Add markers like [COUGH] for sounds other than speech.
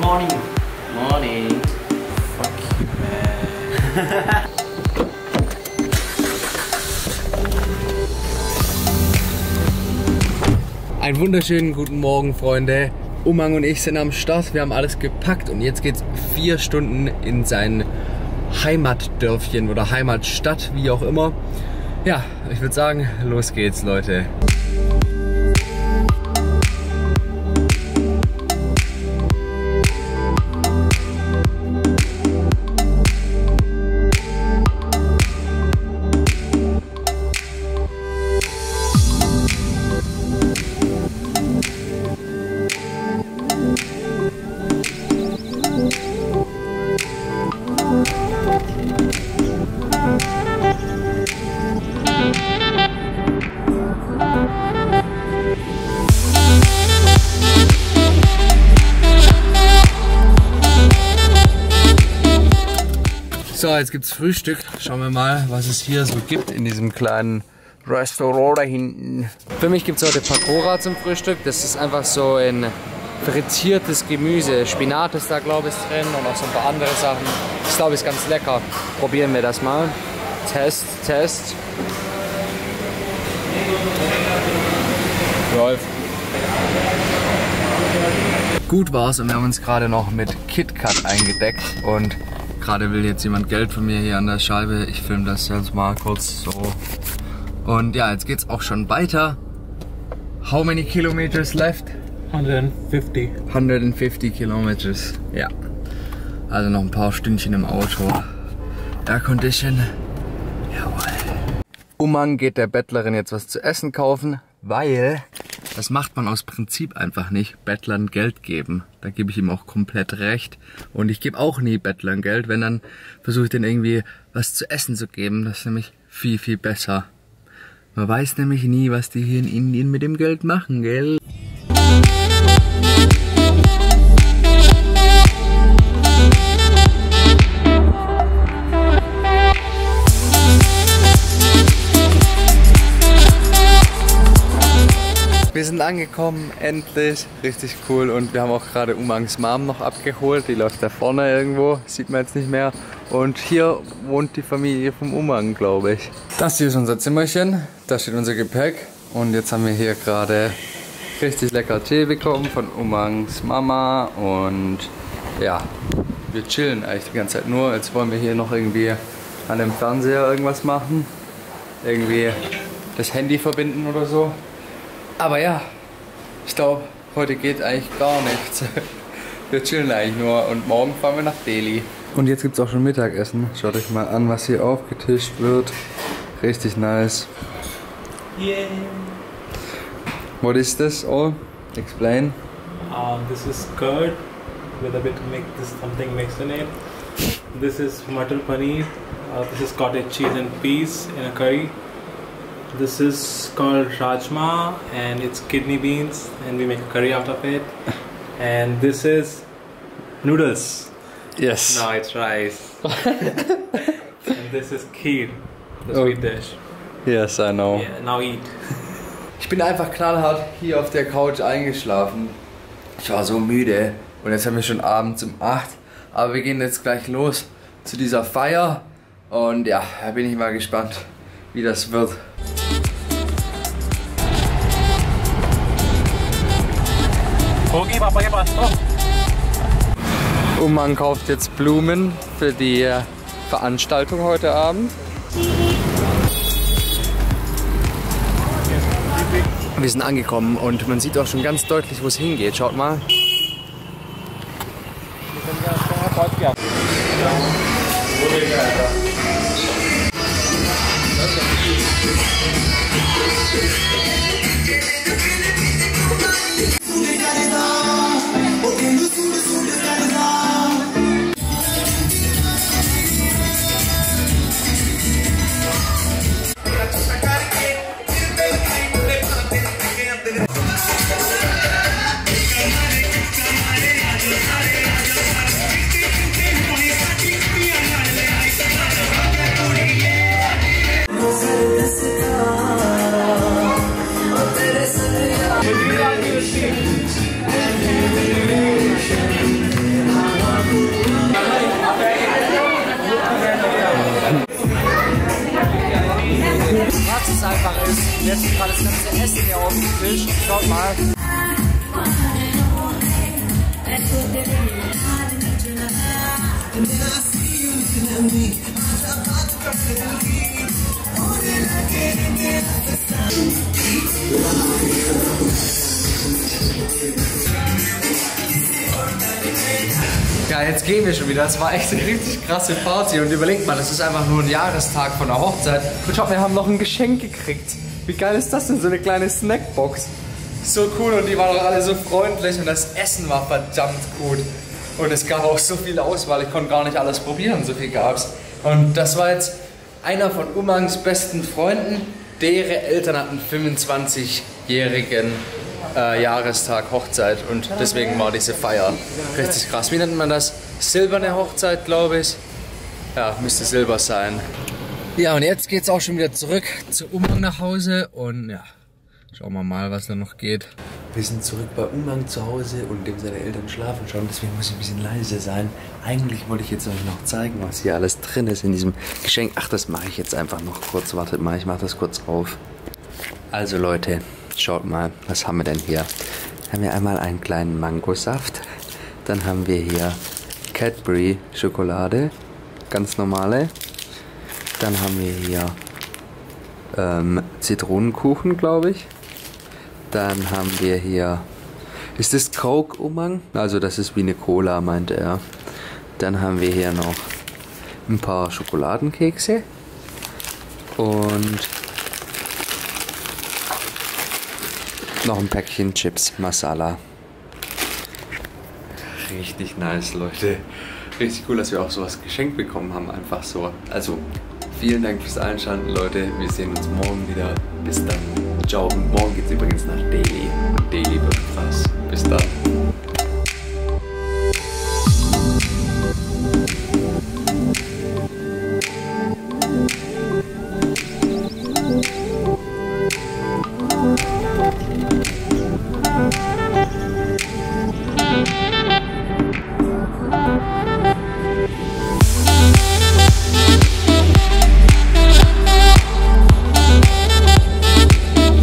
morning. Morning. Fuck you, man. Einen wunderschönen guten Morgen, Freunde. Umang und ich sind am Start. Wir haben alles gepackt und jetzt geht's vier Stunden in sein Heimatdörfchen oder Heimatstadt, wie auch immer. Ja, ich würde sagen, los geht's, Leute. Jetzt gibt's Frühstück. Schauen wir mal, was es hier so gibt in diesem kleinen Restaurant da hinten. Für mich gibt's heute Pakora zum Frühstück. Das ist einfach so ein frittiertes Gemüse. Spinat ist da, glaube ich, drin und auch so ein paar andere Sachen. Das glaube ich ist ganz lecker. Probieren wir das mal. Test, Test. Läuft. Gut war's und wir haben uns gerade noch mit KitKat eingedeckt und gerade will jetzt jemand Geld von mir hier an der Scheibe. Ich filme das jetzt mal kurz so. Und ja, jetzt geht's auch schon weiter. How many kilometers left? 150. 150 kilometers. Ja. Also noch ein paar Stündchen im Auto. Air Condition. Jawohl. Umang geht der Bettlerin jetzt was zu essen kaufen, weil das macht man aus Prinzip einfach nicht. Bettlern Geld geben. Da gebe ich ihm auch komplett recht. Und ich gebe auch nie Bettlern Geld. Wenn, dann versuche ich denen irgendwie was zu essen zu geben. Das ist nämlich viel, viel besser. Man weiß nämlich nie, was die hier in Indien mit dem Geld machen, gell? Sind angekommen, endlich. Richtig cool. Und wir haben auch gerade Umangs Mom noch abgeholt. Die läuft da vorne irgendwo, sieht man jetzt nicht mehr. Und hier wohnt die Familie vom Umang, glaube ich. Das hier ist unser Zimmerchen. Da steht unser Gepäck. Und jetzt haben wir hier gerade richtig lecker Tee bekommen von Umangs Mama. Und ja, wir chillen eigentlich die ganze Zeit nur. Jetzt wollen wir hier noch irgendwie an dem Fernseher irgendwas machen. Irgendwie das Handy verbinden oder so. Aber ja, ich glaube, heute geht eigentlich gar nichts. [LAUGHS] Wir chillen eigentlich nur und morgen fahren wir nach Delhi. Und jetzt gibt es auch schon Mittagessen. Schaut euch mal an, was hier aufgetischt wird. Richtig nice. Yeah. What is this all? Explain. Um, this is curd with a bit of mix, this something mixed in it. This is matar paneer. Uh, this is cottage cheese and peas in a curry. This is called rajma and it's kidney beans and we make a curry out of it. And this is noodles. Yes. No, it's rice. [LAUGHS] and this is kheer, the Oh. sweet dish. Yes, I know. Yeah, now eat. Ich bin einfach knallhart hier auf der Couch eingeschlafen. Ich war so müde und jetzt haben wir schon abends um 8. Aber wir gehen jetzt gleich los zu dieser Feier und ja, da bin ich mal gespannt, wie das wird. Oh. Und man kauft jetzt Blumen für die äh, Veranstaltung heute Abend. Wir sind angekommen und man sieht auch schon ganz deutlich, wo es hingeht. Schaut mal. Essen hier auf dem Tisch. Schaut mal. Ja, jetzt gehen wir schon wieder. Das war echt eine richtig krasse Party. Und überlegt mal, das ist einfach nur ein Jahrestag von der Hochzeit. Und schaut, wir haben noch ein Geschenk gekriegt. Wie geil ist das denn? So eine kleine Snackbox. So cool und die waren auch alle so freundlich und das Essen war verdammt gut. Und es gab auch so viel Auswahl, ich konnte gar nicht alles probieren, so viel gab's. Und das war jetzt einer von Umangs besten Freunden. Deren Eltern hatten 25-jährigen äh, Jahrestag Hochzeit und deswegen war diese Feier richtig krass. Wie nennt man das? Silberne Hochzeit, glaube ich. Ja, müsste Silber sein. Ja, und jetzt geht's auch schon wieder zurück zu Umang nach Hause und ja, schauen wir mal, was da noch geht. Wir sind zurück bei Umang zu Hause und dem seine Eltern schlafen schon, deswegen muss ich ein bisschen leise sein. Eigentlich wollte ich jetzt euch noch zeigen, was hier alles drin ist in diesem Geschenk. Ach, das mache ich jetzt einfach noch kurz. Wartet mal, ich mache das kurz auf. Also Leute, schaut mal, was haben wir denn hier? Haben wir einmal einen kleinen Mangosaft. Dann haben wir hier Cadbury Schokolade, ganz normale. Dann haben wir hier ähm, Zitronenkuchen, glaube ich. Dann haben wir hier. Ist das Coke Umang? Also das ist wie eine Cola, meinte er. Dann haben wir hier noch ein paar Schokoladenkekse. Und noch ein Päckchen Chips Masala. Richtig nice, Leute. Richtig cool, dass wir auch sowas geschenkt bekommen haben. Einfach so. Also, vielen Dank fürs Einschalten, Leute. Wir sehen uns morgen wieder. Bis dann. Ciao. Und morgen geht's übrigens nach Delhi.